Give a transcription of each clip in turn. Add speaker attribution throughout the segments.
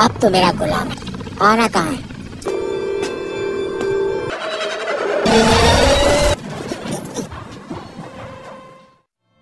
Speaker 1: अब तो मेरा गुलाम है। आना कहाँ है?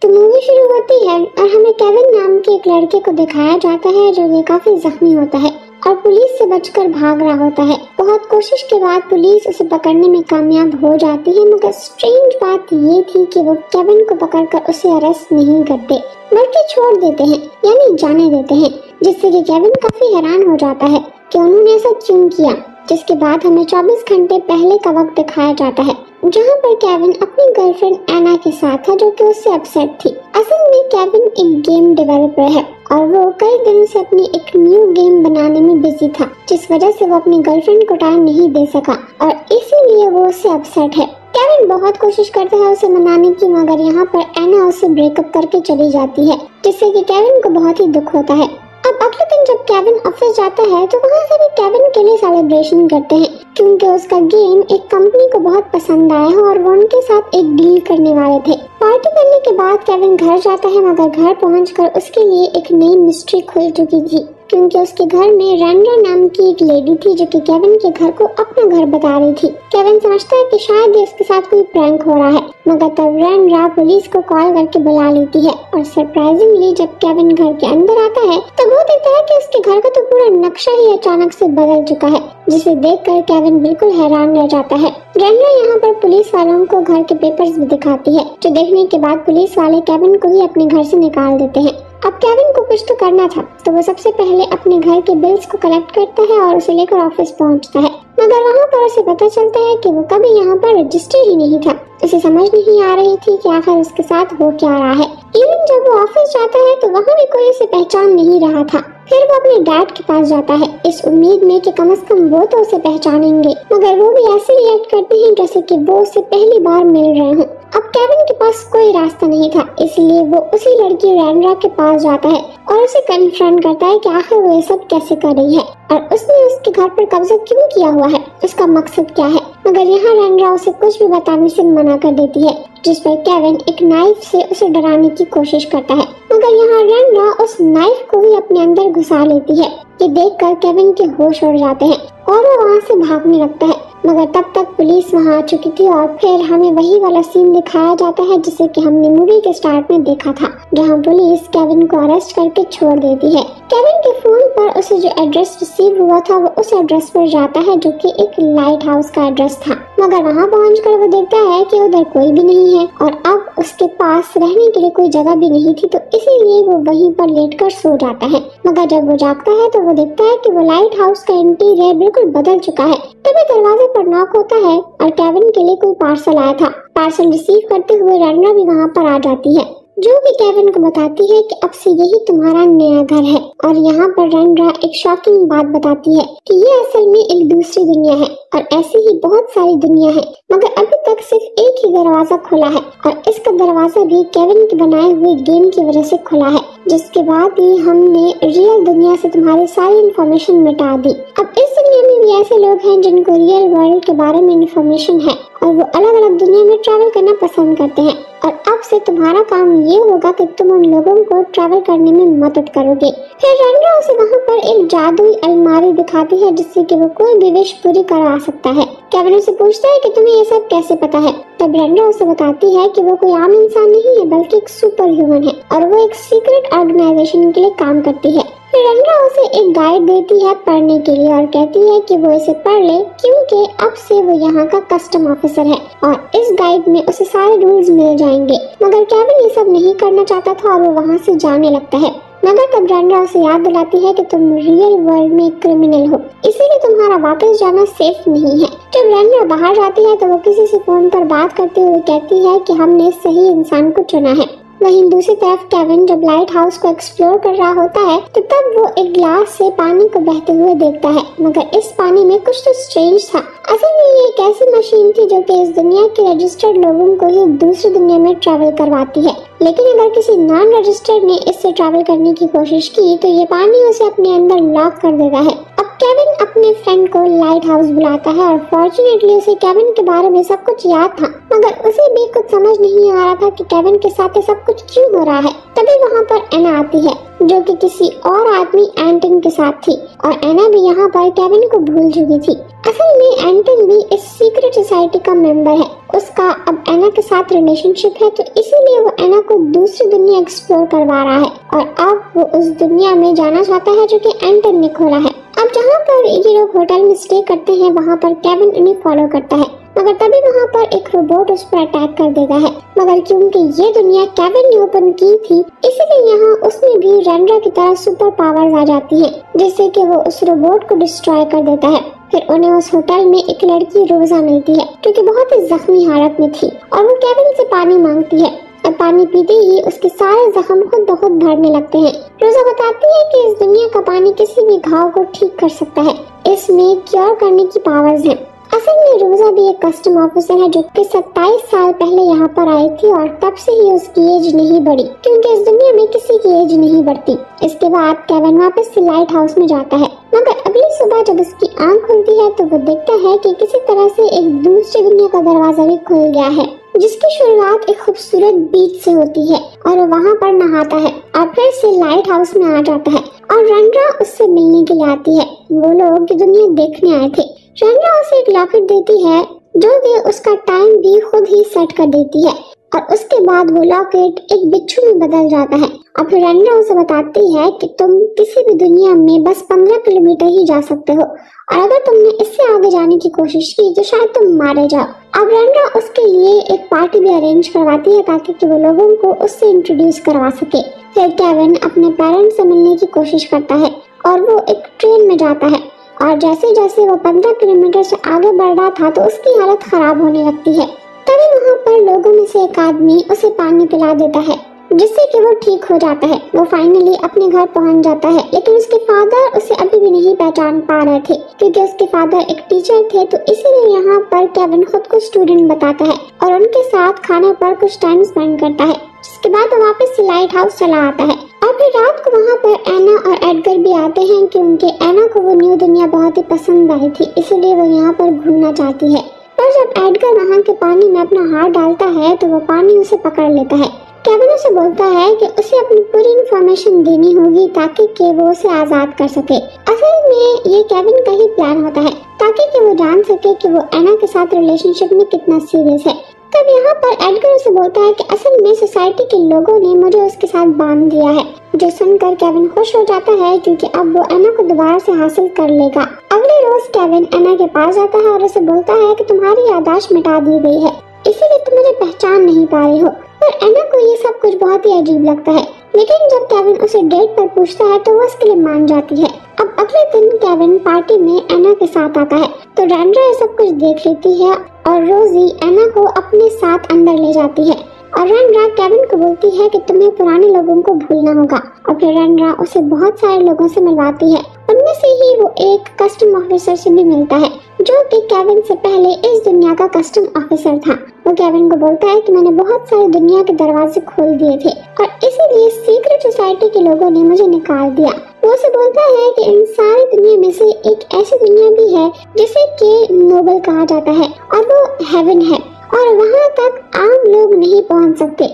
Speaker 2: तो मूवी शुरू होती है और हमें केविन नाम के एक लड़के को दिखाया जाता है जो ये काफ़ी जख्मी होता है। और पुलिस से बचकर भाग रहा होता है। बहुत कोशिश के बाद पुलिस उसे पकड़ने में कामयाब हो जाती है, मगर स्ट्रेंज बात ये थी कि वो केविन को पकड़कर उसे अरेस्ट नहीं करते, बल्कि छोड़ देते हैं, यानी जाने देते हैं, जिससे कि केविन काफ़ी हैरान हो जाता है कि उन्होंने ऐसा क्यों किया, जिसके बाद हमें 24 घंटे पहले का वक्त दिखाया जाता है। जहाँ पर केविन अपनी गर्लफ्रेंड एना के साथ है, जो कि उससे अपसेट थी। असल में केविन एक गेम डेवलपर है और वो कई दिनों से अपनी एक न्यू गेम बनाने में बिज़ी था, जिस वजह से वो अपनी गर्लफ्रेंड को टाइम नहीं दे सका और इसीलिए वो उससे अपसेट है। केविन बहुत कोशिश करता है उसे मनाने की, मगर यहाँ पर एना उसे ब्रेकअप करके चली जाती है, जिससे कि केविन को बहुत ही दुख होता है। अब अगले दिन जब केविन ऑफ़िस जाता है तो वहाँ सभी केविन के लिए सेलिब्रेशन करते हैं, क्योंकि उसका गेम एक कंपनी को बहुत पसंद आया है और वो उनके साथ एक डील करने वाले थे। पार्टी करने के बाद केविन घर जाता है, मगर घर पहुंचकर उसके लिए एक नई मिस्ट्री खुल चुकी थी। क्योंकि उसके घर में रैंडर नाम की एक लेडी थी जो कि केविन के घर को अपना घर बता रही थी। केविन समझता है कि शायद उसके साथ कोई प्रैंक हो रहा है, मगर तब रैंड्रा पुलिस को कॉल करके बुला लेती है और सरप्राइजिंगली जब केविन घर के अंदर आता है, तब वो देखता है कि उसके घर का तो पूरा नक्शा ही अचानक से बदल चुका है। जिसे देखकर केविन बिल्कुल हैरान रह जाता है। रैंड्रा यहाँ पर पुलिस वालों को घर के पेपर्स भी दिखाती है, जो देखने के बाद पुलिस वाले केविन को ही अपने घर से निकाल देते हैं। अब केविन को कुछ तो करना था तो वो सबसे पहले अपने घर के बिल्स को कलेक्ट करता है और उसे लेकर ऑफ़िस पहुँचता है। मगर वहाँ पर उसे पता चलता है कि वो कभी यहाँ पर रजिस्टर ही नहीं था। उसे समझ नहीं आ रही थी कि आखिर उसके साथ हो क्या रहा है। इवन जब वो ऑफ़िस जाता है तो वहाँ भी कोई उसे पहचान नहीं रहा था। फिर वो अपने डैड के पास जाता है। इस उम्मीद में कि कम से कम वो तो उसे पहचानेंगे। मगर वो भी ऐसे रिएक्ट करते हैं जैसे कि वो उसे पहली बार मिल रहे हों। अब केविन के पास कोई रास्ता नहीं था, इसलिए वो उसी लड़की रैंड्रा के पास जाता है और उसे कन्फ्रंट करता है कि आखिर वो ये सब कैसे कर रही है? और उसने उसके घर पर कब्जा क्यों किया हुआ है? उसका मकसद क्या है? मगर यहाँ रैंड्रा उसे कुछ भी बताने से मना कर देती है, जिस पर केविन एक नाइफ से उसे डराने की कोशिश करता है। मगर यहाँ रैंड्रा उस नाइफ को ही अपने अंदर घुसा लेती है ये देखकर केविन के होश उड़ जाते हैं और वो वहाँ से भागने लगता है। मगर तब तक पुलिस वहाँ आ चुकी थी और फिर हमें वही वाला सीन दिखाया जाता है जिसे कि हमने मूवी के स्टार्ट में देखा था, जहाँ पुलिस केविन को अरेस्ट करके छोड़ देती है। केविन के फ़ोन पर उसे जो एड्रेस रिसीव हुआ था, वो उस एड्रेस पर जाता है जो कि एक लाइट हाउस का एड्रेस था। मगर वहाँ पहुँच कर वो देखता है कि उधर कोई भी नहीं है और अब उसके पास रहने के लिए कोई जगह भी नहीं थी तो इसीलिए वो वहीं पर लेट कर सो जाता है। मगर जब वो जागता है तो वो देखता है कि वो लाइट हाउस का इंटीरियर बिल्कुल बदल चुका है। तभी दरवाजे पर नॉक होता है और कैबिन के लिए कोई पार्सल आया था। पार्सल रिसीव करते हुए रैंडा भी वहाँ पर आ जाती है। जो कि केविन को बताती है कि अब से यही तुम्हारा नया घर है और यहाँ पर रैंड्रा एक शॉकिंग बात बताती है कि ये असल में एक दूसरी दुनिया है और ऐसी ही बहुत सारी दुनिया है, मगर अभी तक सिर्फ़ एक ही दरवाज़ा खुला है और इसका दरवाज़ा भी केविन के बनाए हुए गेम की वजह से खुला है, जिसके बाद ही हमने रियल दुनिया से तुम्हारी सारी इन्फॉर्मेशन मिटा दी। अब इस दुनिया में भी ऐसे लोग हैं जिनको रियल वर्ल्ड के बारे में इन्फॉर्मेशन है और वो अलग अलग दुनिया में ट्रैवल करना पसंद करते हैं। और अब से तुम्हारा काम ये होगा कि तुम उन लोगों को ट्रैवल करने में मदद करोगे। फिर रंड्रा उसे वहाँ पर एक जादुई अलमारी दिखाती है, जिससे कि वो कोई भी विश पूरी करवा सकता है। केविन उसे पूछता है कि तुम्हें ये सब कैसे पता है? तब रंड्रा उसे बताती है कि वो कोई आम इंसान नहीं है, बल्कि एक सुपर ह्यूमन है और वो एक सीक्रेट ऑर्गेनाइजेशन के लिए काम करती है। रंगा उसे एक गाइड देती है पढ़ने के लिए और कहती है कि वो इसे पढ़ ले, क्योंकि अब से वो यहाँ का कस्टम ऑफिसर है और इस गाइड में उसे सारे रूल्स मिल जाएँगे। मगर केविन ये सब नहीं करना चाहता था और वो वहाँ से जाने लगता है? मगर तब रंडा उसे याद दिलाती है कि तुम रियल वर्ल्ड में क्रिमिनल हो। इसीलिए तुम्हारा वापस जाना सेफ़ नहीं है। जब रंडा बाहर जाती है तो वो किसी से फ़ोन पर बात करते हुए कहती है कि हमने सही इंसान को चुना है। वहीं दूसरी तरफ़ केविन जब लाइट हाउस को एक्सप्लोर कर रहा होता है तो तब वो एक ग्लास से पानी को बहते हुए देखता है। मगर इस पानी में कुछ तो स्ट्रेंज था। असल में ये एक ऐसी मशीन थी जो कि इस दुनिया के रजिस्टर्ड लोगों को ही दूसरी दुनिया में ट्रैवल करवाती है। लेकिन अगर किसी नॉन रजिस्टर्ड ने इससे ट्रैवल करने की कोशिश की तो ये पानी उसे अपने अंदर लॉक कर देता है। केविन अपने फ्रेंड को लाइट हाउस बुलाता है और फॉर्चुनेटली उसे केविन के बारे में सब कुछ याद था। मगर उसे भी कुछ समझ नहीं आ रहा था कि केविन के साथ सब कुछ क्यों हो रहा है। तभी वहाँ पर एना आती है, जो कि किसी और आदमी एंटन के साथ थी। और एना भी यहाँ पर केविन को भूल चुकी थी। असल में एंटन भी इस सीक्रेट सोसाइटी का मेंबर है। उसका अब एना के साथ रिलेशनशिप है तो इसीलिए वो एना को दूसरी दुनिया एक्सप्लोर करवा रहा है। और अब वो उस दुनिया में जाना चाहता है जो कि एंटन ने खोला है। अब जहाँ पर ये लोग होटल में स्टे करते हैं, वहाँ पर केविन इन्हें फॉलो करता है। मगर तभी वहाँ पर एक रोबोट उस पर अटैक कर देता है। मगर क्योंकि ये दुनिया केविन ने ओपन की थी, इसलिए यहाँ उसमें भी रनरा की तरह सुपर पावर्स आ जाती हैं, जिससे कि वो उस रोबोट को डिस्ट्रॉय कर देता है। फिर उन्हें उस होटल में एक लड़की रोजा मिलती है, जो कि बहुत ही जख्मी हालत में थी, और वो केविन से पानी मांगती है। और पानी पीते ही उसके सारे जख्म खुद ब खुद भरने लगते हैं। रोजा बताती है कि इस दुनिया का पानी किसी भी घाव को ठीक कर सकता है। इसमें क्योर करने की पावर्स हैं। असल में रोजा भी एक कस्टम ऑफिसर है जो कि 27 साल पहले यहाँ पर आई थी और तब से ही उसकी एज नहीं बढ़ी, क्योंकि इस दुनिया में किसी की एज नहीं बढ़ती। इसके बाद केविन वापस से लाइट हाउस में जाता है। मगर अगली सुबह जब उसकी आँख खुलती है तो वो देखता है कि किसी तरह से एक दूसरी दुनिया का दरवाज़ा भी खुल गया है। जिसकी शुरुआत एक खूबसूरत बीच से होती है और वहाँ पर नहाता है और फिर से लाइट हाउस में आ जाता है और रंड्रा उससे मिलने के लिए आती है। वो लोग दुनिया देखने आए थे रंगा उसे एक लॉकेट देती है, जो कि उसका टाइम भी खुद ही सेट कर देती है और उसके बाद वो लॉकेट एक बिच्छू में बदल जाता है। और फिर रंगा उसे बताती है कि तुम किसी भी दुनिया में बस पंद्रह किलोमीटर ही जा सकते हो और अगर तुमने इससे आगे जाने की कोशिश की तो शायद तुम मारे जाओ। अब रंगा उसके लिए एक पार्टी भी अरेंज करवाती है ताकि कि वो लोगों को उससे इंट्रोड्यूस करवा सके। फिर केविन अपने पेरेंट्स से मिलने की कोशिश करता है और वो एक ट्रेन में जाता है। और जैसे जैसे वो पंद्रह किलोमीटर से आगे बढ़ रहा था तो उसकी हालत खराब होने लगती है। तभी वहाँ पर लोगों में से एक आदमी उसे पानी पिला देता है। जिससे कि वो ठीक हो जाता है, वो फाइनली अपने घर पहुँच जाता है। लेकिन उसके फादर उसे अभी भी नहीं पहचान पा रहे थे, क्योंकि उसके फादर एक टीचर थे तो इसीलिए यहाँ पर केविन खुद को स्टूडेंट बताता है और उनके साथ खाने पर कुछ टाइम स्पेंड करता है, जिसके बाद वो वापस लाइट हाउस चला आता है। और फिर रात को वहाँ पर एना और एडगर भी आते हैं क्योंकि एना को वो न्यू दुनिया बहुत ही पसंद आई थी, इसीलिए वो यहाँ पर घूमना चाहती है। पर जब एडगर वहाँ के पानी में अपना हाथ डालता है तो वो पानी उसे पकड़ लेता है। केविन उसे बोलता है कि उसे अपनी पूरी इन्फॉर्मेशन देनी होगी ताकि कि वो उसे आज़ाद कर सके। असल में ये केविन का ही प्लान होता है, ताकि कि वो जान सके कि वो एना के साथ रिलेशनशिप में कितना सीरियस है। तब यहाँ पर एडगर उसे बोलता है कि असल में सोसाइटी के लोगों ने मुझे उसके साथ बाँध दिया है, जो सुनकर केविन खुश हो जाता है क्योंकि अब वो एना को दोबारा से हासिल कर लेगा। अगले रोज केविन एना के पास जाता है और उसे बोलता है कि तुम्हारी यादाश्त मिटा दी गई है, इसीलिए तुम मुझे पहचान नहीं पा रही हो। पर एना को ये सब कुछ बहुत ही अजीब लगता है। लेकिन जब केविन उसे डेट पर पूछता है तो वो उसके लिए मान जाती है। अब अगले दिन केविन पार्टी में एना के साथ आता है। तो रैंड्रा ये सब कुछ देख लेती है और रोजी एना को अपने साथ अंदर ले जाती है। और रैंड्रा केविन को बोलती है कि तुम्हें पुराने लोगों को भूलना होगा। और फिर रैंड्रा उसे बहुत सारे लोगों से मिलवाती है। उनमें से ही वो एक कस्टम ऑफिसर से भी मिलता है, जो कि केविन से पहले इस दुनिया का कस्टम ऑफिसर था। वो केविन को बोलता है कि मैंने बहुत सारे दुनिया के दरवाजे खोल दिए थे और इसीलिए सीक्रेट सोसाइटी के लोगों ने मुझे निकाल दिया। वो उसे बोलता है कि इन सारी दुनिया में से एक ऐसी दुनिया भी है जिसे के नोबल कहा जाता है और वो हेवन है और वहाँ तक आम लोग नहीं पहुँच सकते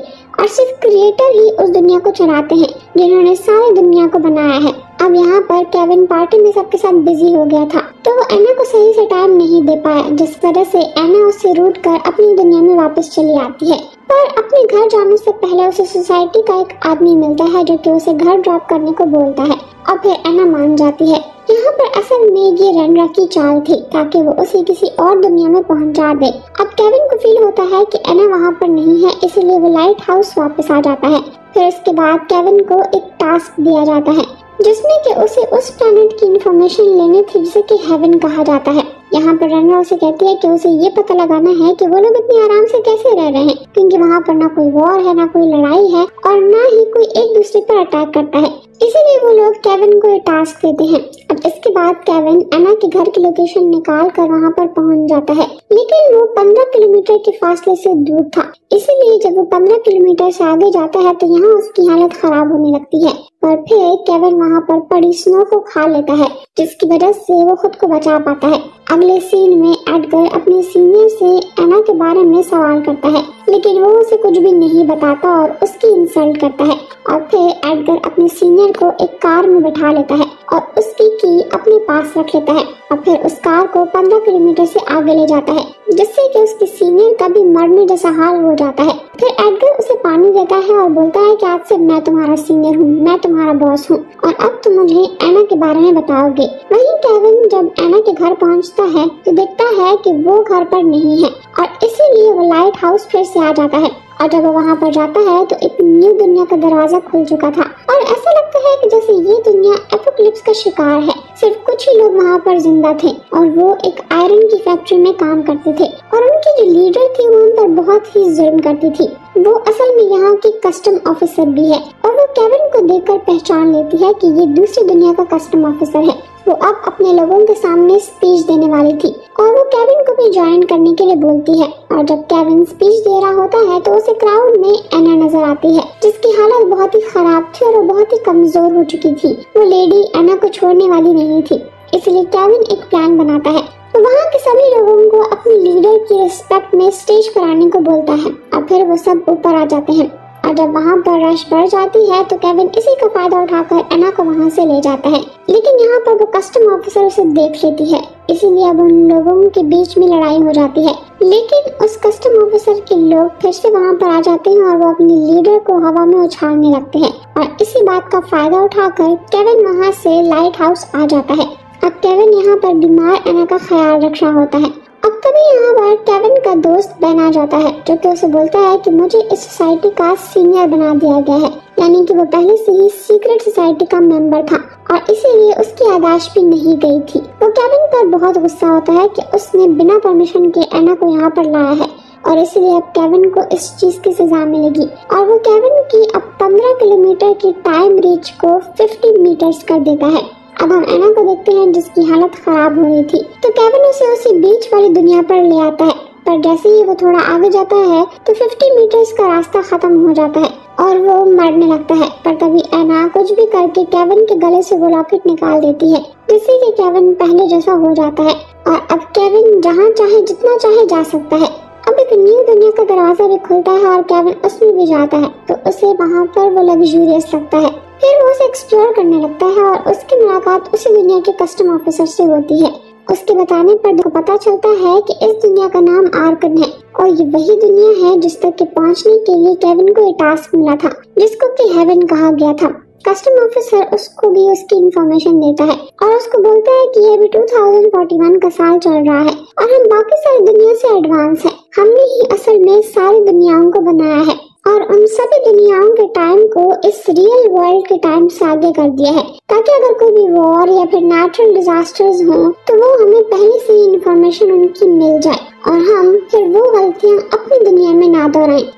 Speaker 2: और सिर्फ़ क्रिएटर ही उस दुनिया को चलाते हैं जिन्होंने सारी दुनिया को बनाया है। अब यहाँ पर केविन पार्टी में सबके साथ बिज़ी हो गया था। तो वो एना को सही से टाइम नहीं दे पाया, जिस वजह से एना उससे रूट कर अपनी दुनिया में वापस चली आती है। पर अपने घर जाने से पहले उसे सोसाइटी का एक आदमी मिलता है, जो कि उसे घर ड्रॉप करने को बोलता है। और फिर एना मान जाती है। यहाँ पर असल में ये रनरा की चाल थी, ताकि वो उसे किसी और दुनिया में पहुँचा दे। अब केविन को फील होता है कि एना वहाँ पर नहीं है, इसीलिए वो लाइट हाउस वापस आ जाता है। फिर उसके बाद केविन को एक टास्क दिया जाता है। जिसमें कि उसे उस प्लेनेट की इंफॉर्मेशन लेनी थी, जिसे कि हेवन कहा जाता है। यहाँ पर रनरा उसे कहती है कि उसे ये पता लगाना है कि वो लोग इतनी आराम से कैसे रह रहे हैं, क्योंकि वहाँ पर ना कोई वॉर है, ना कोई लड़ाई है, और ना ही कोई एक दूसरे पर अटैक करता है। इसीलिए वो लोग केविन को टास्क देते हैं। अब इसके बाद केविन एना के घर की लोकेशन निकाल कर वहाँ पर पहुँच जाता है। लेकिन वो पंद्रह किलोमीटर के फासले से दूर था। इसीलिए जब वो पंद्रह किलोमीटर से आगे जाता है तो यहाँ उसकी हालत खराब होने लगती है। और फिर केविन वहाँ पर पड़ी स्नो को खा लेता है, जिसकी वजह से वो खुद को बचा पाता है। अगले सीन में एडगर अपने सीनियर से एना के बारे में सवाल करता है, लेकिन वो उसे कुछ भी नहीं बताता और उसकी इंसल्ट करता है। और फिर एडगर अपने सीनियर को एक कार में बैठा लेता है और उसकी की अपने पास रख लेता है और फिर उस कार को पंद्रह किलोमीटर से आगे ले जाता है, जिससे कि उसके सीनियर का भी मरने जैसा हाल हो जाता है। फिर एडगर उसे पानी देता है और बोलता है कि आज से मैं तुम्हारा सीनियर हूँ, मैं तुम्हारा बॉस हूँ और अब तुम मुझे एना के बारे में बताओगे। वहीं केविन जब एना के घर पहुँचता है तो देखता है कि वो घर पर नहीं है और इसीलिए वो लाइट हाउस फिर से आ जाता है। और जब वो वहाँ पर जाता है तो एक न्यू दुनिया का दरवाज़ा खुल चुका था। और ऐसा लगता है कि जैसे ये दुनिया एपोक्लिप्स का शिकार है। सिर्फ़ कुछ ही लोग वहाँ पर ज़िंदा थे और वो एक आयरन की फैक्ट्री में काम करते थे। और उनकी जो लीडर थी, वो उन पर बहुत ही जुर्म करती थी। वो असल में यहाँ की कस्टम ऑफिसर भी है। और वो केविन को देखकर पहचान लेती है कि ये दूसरी दुनिया का कस्टम ऑफिसर है। वो अब अपने लोगों के सामने स्पीच देने वाली थी और वो केविन को भी ज्वाइन करने के लिए बोलती है। और जब केविन स्पीच दे रहा होता है तो उसे क्राउड में एना नज़र आती है, जिसकी हालत बहुत ही खराब थी और वो बहुत ही कमज़ोर हो चुकी थी। वो लेडी एना को छोड़ने वाली नहीं थी, इसलिए केविन एक प्लान बनाता है। तो वहाँ के सभी लोगों को अपनी लीडर की रिस्पेक्ट में स्टेज पर आने को बोलता है। और फिर वो सब ऊपर आ जाते हैं। जब वहाँ पर रश बढ़ जाती है तो केविन इसी का फ़ायदा उठाकर एना को वहाँ से ले जाता है। लेकिन यहाँ पर वो कस्टम ऑफिसर उसे देख लेती है। इसीलिए अब उन लोगों के बीच में लड़ाई हो जाती है। लेकिन उस कस्टम ऑफिसर के लोग फिर से वहाँ पर आ जाते हैं और वो अपने लीडर को हवा में उछालने लगते हैं। और इसी बात का फ़ायदा उठाकर केविन वहाँ से लाइट हाउस आ जाता है। अब केविन यहाँ पर बीमार एना का ख्याल रख रहा होता है। अब तभी यहाँ पर केविन का दोस्त बन जाता है, जो कि उसे बोलता है कि मुझे इस सोसाइटी का सीनियर बना दिया गया है। यानी कि वो पहले से ही सीक्रेट सोसाइटी का मेंबर था और इसीलिए उसकी आदाश भी नहीं गई थी। वो केविन पर बहुत गुस्सा होता है कि उसने बिना परमिशन के एना को यहाँ पर लाया है और इसलिए अब केविन को इस चीज़ की सजा मिलेगी। और वो केविन की अब 15 किलोमीटर की टाइम रीच को 50 मीटर्स कर देता है। अब हम एना को देखते हैं जिसकी हालत खराब हो रही थी। तो केविन उसे उसी बीच वाली दुनिया पर ले आता है। पर जैसे ही वो थोड़ा आगे जाता है तो 50 मीटर्स का रास्ता खत्म हो जाता है और वो मरने लगता है। पर तभी एना कुछ भी करके केविन के गले से वो लॉकेट निकाल देती है। जिससे कि केविन पहले जैसा हो जाता है। और अब केविन जहाँ चाहे, जितना चाहे जा सकता है। अब एक न्यू दुनिया का दरवाज़ा भी खुलता है और केविन उसमें भी जाता है तो उसे वहाँ पर वो लग्जूरियस लगता है। फिर वो उसे एक्सप्लोर करने लगता है और उसकी मुलाकात उसी दुनिया के कस्टम ऑफिसर से होती है। उसके बताने पर पता चलता है कि इस दुनिया का नाम आर्कन है और ये वही दुनिया है जिस तक के पहुँचने के लिए केविन को ये टास्क मिला था, जिसको कि हेवन कहा गया था। कस्टम ऑफिसर उसको भी उसकी इन्फॉर्मेशन देता है और उसको बोलता है कि ये भी 2041 का साल चल रहा है और हम बाकी सारी दुनिया से एडवांस है। हमने ही असल में सारी दुनियाओं को बनाया है और उन सभी दुनियाओं के टाइम को इस रियल वर्ल्ड के टाइम से आगे कर दिया है। ताकि अगर कोई भी वॉर या फिर नेचुरल डिजास्टर्स हो तो वो हमें पहले से ही इंफॉर्मेशन उनकी मिल जाए और हम फिर वो गलतियाँ अपनी दुनिया में ना दोहराएँ।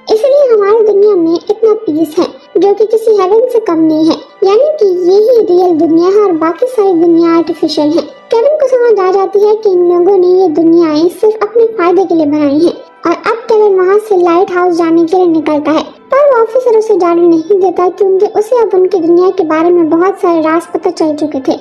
Speaker 2: हमारी दुनिया में इतना पीस है, जो कि किसी हेवन से कम नहीं है। यानी कि यही रियल दुनिया है और बाकी सारी दुनिया आर्टिफिशियल है। केविन को समझ आ जाती है कि इन लोगों ने ये दुनियाएँ सिर्फ़ अपने फ़ायदे के लिए बनाई हैं। और अब केविन वहाँ से लाइट हाउस जाने के लिए निकलता है। पर वो ऑफिसर उसे जाने नहीं देता, क्योंकि उसे अब उनकी दुनिया के बारे में बहुत सारे राज पता चल चुके थे।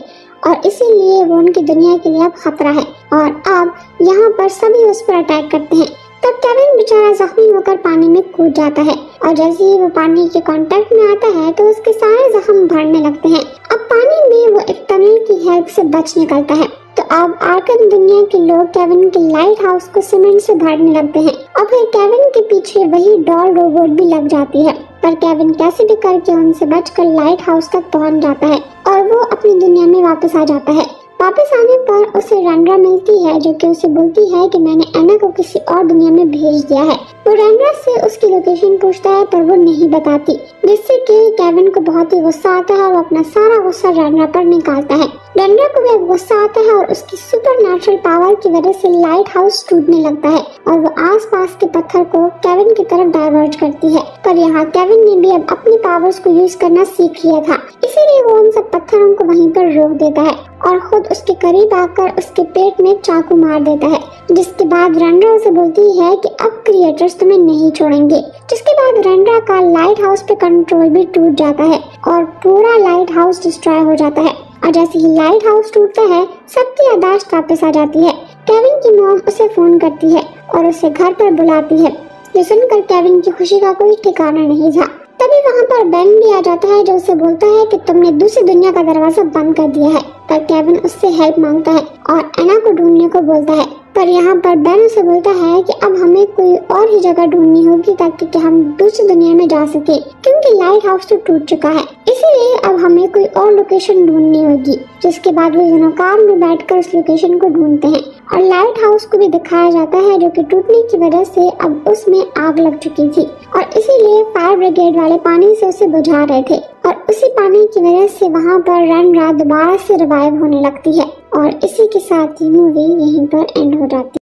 Speaker 2: और इसीलिए वो उनकी दुनिया के लिए अब खतरा है। और अब यहाँ पर सभी उस पर अटैक करते हैं। तब केविन बेचारा जख्मी होकर पानी में कूद जाता है। और जैसे ही वो पानी के कांटेक्ट में आता है तो उसके सारे जख्म भरने लगते हैं। अब पानी में वो एक टनल की हेल्प से बच निकलता है। तो अब आर्कन दुनिया के लोग केविन के लाइट हाउस को सीमेंट से भरने लगते हैं। और फिर केविन के पीछे वही डॉल रोबोट भी लग जाती है। पर केविन कैसे भी करके उनसे बचकर लाइट हाउस तक पहुँच जाता है। और वो अपनी दुनिया में वापस आ जाता है। वापस आने पर उसे रंड्रा मिलती है, जो कि उसे बोलती है कि मैंने एना को किसी और दुनिया में भेज दिया है। वो रंड्रा से उसकी लोकेशन पूछता है, पर वो नहीं बताती। जिससे कि केविन को बहुत ही गुस्सा आता है और अपना सारा गुस्सा रैंड्रा पर निकालता है। रैंड्रा को भी गुस्सा आता है और उसकी सुपर नेचुरल पावर की वजह से लाइट हाउस टूटने लगता है और वो आसपास के पत्थर को केविन की तरफ़ डाइवर्ट करती है। पर यहाँ केविन ने भी अब अपनी पावर्स को यूज़ करना सीख लिया था। इसीलिए वो उन सब पत्थरों को वहीं पर रोक देता है और खुद उसके करीब आकर उसके पेट में चाकू मार देता है, जिसके बाद रेंड्रा उसे बोलती है कि अब क्रिएटर्स तुम्हें नहीं छोड़ेंगे, जिसके बाद रेंड्रा का लाइट हाउस पे कंट्रोल भी टूट जाता है और पूरा लाइट हाउस डिस्ट्रॉय हो जाता है। और जैसे ही लाइट हाउस टूटता है, सबकी यादाश्त वापस आ जाती है। केविन की मॉम उसे फ़ोन करती है और उसे घर पर बुलाती है। जो सुनकर केविन की खुशी का कोई ठिकाना नहीं था। तभी वहाँ पर बेन भी आ जाता है, जो उसे बोलता है कि तुमने दूसरी दुनिया का दरवाज़ा बंद कर दिया है। पर केविन उससे हेल्प माँगता है और एना को ढूँढने को बोलता है। पर यहाँ पर बेन उसे बोलता है कि अब हमें कोई और ही जगह ढूंढनी होगी ताकि कि हम दूसरी दुनिया में जा सके, क्योंकि लाइट हाउस तो टूट चुका है। इसीलिए अब हमें कोई और लोकेशन ढूंढनी होगी, जिसके बाद वो दोनों कार में बैठकर उस लोकेशन को ढूंढते हैं। और लाइट हाउस को भी दिखाया जाता है, जो कि टूटने की वजह से अब उसमें आग लग चुकी थी। और इसीलिए फायर ब्रिगेड वाले पानी से उसे बुझा रहे थे। और उसी पानी की वजह से वहाँ पर रन रात दोबारा से रिवाइव होने लगती है। और इसी के साथ ही मूवी यहीं पर एंड हो जाती है।